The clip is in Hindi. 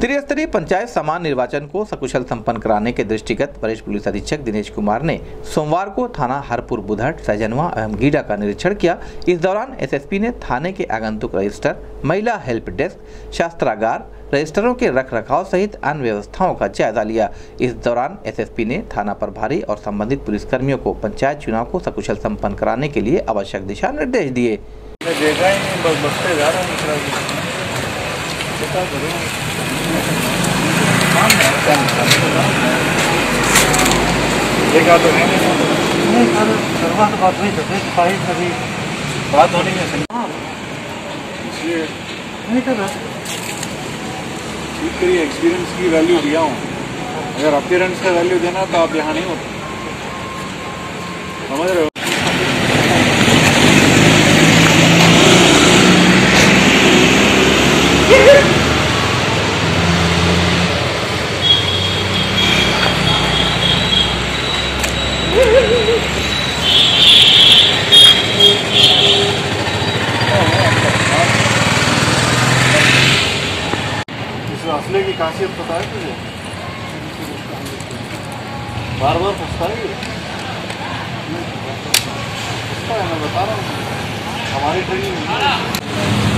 त्रिस्तरीय पंचायत समान निर्वाचन को सकुशल संपन्न कराने के दृष्टिगत वरिष्ठ पुलिस अधीक्षक दिनेश कुमार ने सोमवार को थाना हरपुर बुधट सहजनवा एवं गीडा का निरीक्षण किया। इस दौरान एसएसपी ने थाने के आगंतुक रजिस्टर, महिला हेल्प डेस्क, शास्त्रागार, रजिस्टरों के रख रखाव सहित अन्य व्यवस्थाओं का जायजा लिया। इस दौरान एसएसपी ने थाना प्रभारी और संबंधित पुलिसकर्मियों को पंचायत चुनाव को सकुशल संपन्न कराने के लिए आवश्यक दिशा निर्देश दिए। ही नहीं हूँ तो सर तो है हाँ करिए एक्सपीरियंस की वैल्यू दिया हूँ अगर अपीयरेंस का वैल्यू देना तो आप यहाँ नहीं होते समझ रहे हो असले की खासियत पता है तुझे बार बार फंसता है ये मैं बता रहा हूँ। हमारी ट्रेनिंग